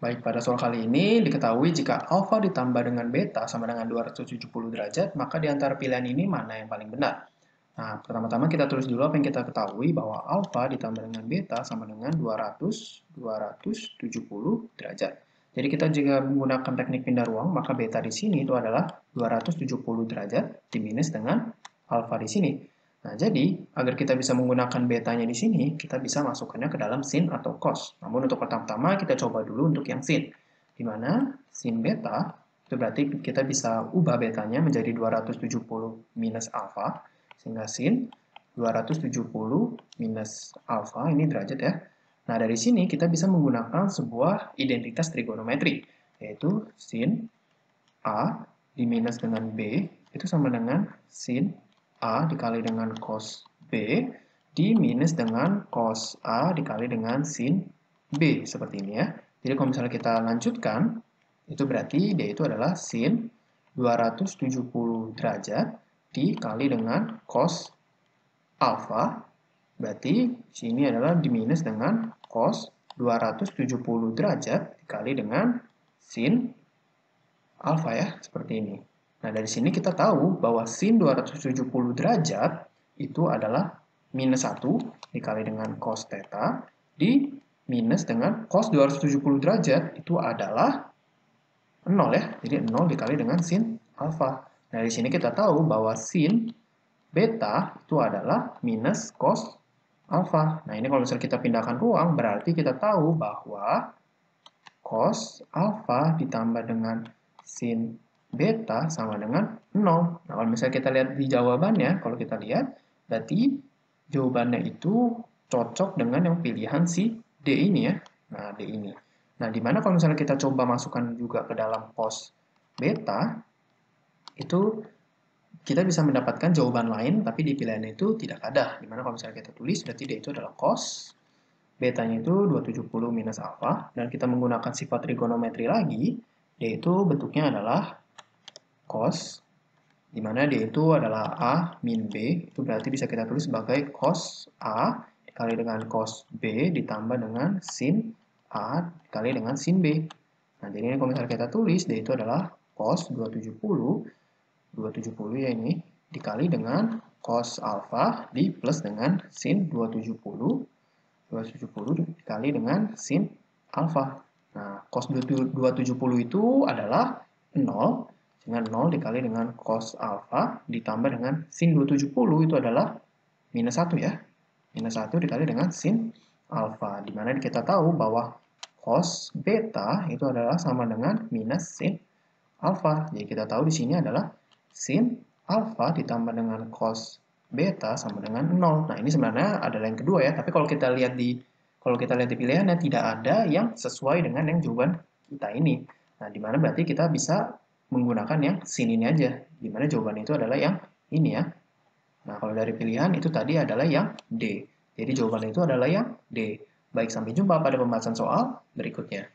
Baik, pada soal kali ini diketahui jika alfa ditambah dengan beta sama dengan 270 derajat, maka di antara pilihan ini mana yang paling benar? Nah, pertama-tama kita tulis dulu apa yang kita ketahui bahwa alfa ditambah dengan beta sama dengan 200, 270 derajat. Jadi kita jika menggunakan teknik pindah ruang, maka beta di sini itu adalah 270 derajat diminus dengan alfa di sini. Nah, jadi agar kita bisa menggunakan betanya di sini, kita bisa masukkannya ke dalam sin atau cos. Namun untuk pertama-tama kita coba dulu untuk yang sin. Di mana sin beta itu berarti kita bisa ubah betanya menjadi 270 minus alfa sehingga sin 270 minus alfa ini derajat ya. Nah, dari sini kita bisa menggunakan sebuah identitas trigonometri yaitu sin A diminus dengan B itu sama dengan sin A dikali dengan cos B di minus dengan cos A dikali dengan sin B seperti ini ya. Jadi kalau misalnya kita lanjutkan, itu berarti dia itu adalah sin 270 derajat dikali dengan cos alfa. Berarti sini adalah di minus dengan cos 270 derajat dikali dengan sin alfa ya, seperti ini. Nah, dari sini kita tahu bahwa sin 270 derajat itu adalah minus 1 dikali dengan cos theta di minus dengan cos 270 derajat itu adalah 0 ya. Jadi 0 dikali dengan sin alfa. Nah, dari sini kita tahu bahwa sin beta itu adalah minus cos alfa. Nah, ini kalau misalnya kita pindahkan ruang, berarti kita tahu bahwa cos alfa ditambah dengan sin beta sama dengan 0. Nah, kalau misalnya kita lihat di jawabannya, kalau kita lihat, berarti jawabannya itu cocok dengan yang pilihan si D ini ya. Nah, D ini. Nah, di mana kalau misalnya kita coba masukkan juga ke dalam cos beta, itu kita bisa mendapatkan jawaban lain, tapi di pilihan itu tidak ada. Di mana kalau misalnya kita tulis, berarti D itu adalah cos, betanya itu 270 minus alfa, dan kita menggunakan sifat trigonometri lagi, D itu bentuknya adalah cos, di mana dia itu adalah A min B, itu berarti bisa kita tulis sebagai cos A dikali dengan cos B ditambah dengan sin A dikali dengan sin B. Nah, jadi ini kalau misalnya kita tulis, dia itu adalah cos 270, 270 ya ini, dikali dengan cos alpha di plus dengan sin 270, 270 dikali dengan sin alpha. Nah, cos 270 itu adalah 0, dengan 0 dikali dengan cos alpha ditambah dengan sin 270 itu adalah minus 1 ya. Minus 1 dikali dengan sin alpha. Di mana kita tahu bahwa cos beta itu adalah sama dengan minus sin alpha. Jadi kita tahu di sini adalah sin alpha ditambah dengan cos beta sama dengan 0. Nah ini sebenarnya adalah yang kedua ya. Tapi kalau kita lihat di kalau kita lihat di pilihannya tidak ada yang sesuai dengan yang jawaban kita ini. Nah, di mana berarti kita bisa menggunakan yang sin ini aja, di mana jawaban itu adalah yang ini ya. Nah, kalau dari pilihan itu tadi adalah yang D. Jadi jawaban itu adalah yang D. Baik, sampai jumpa pada pembahasan soal berikutnya.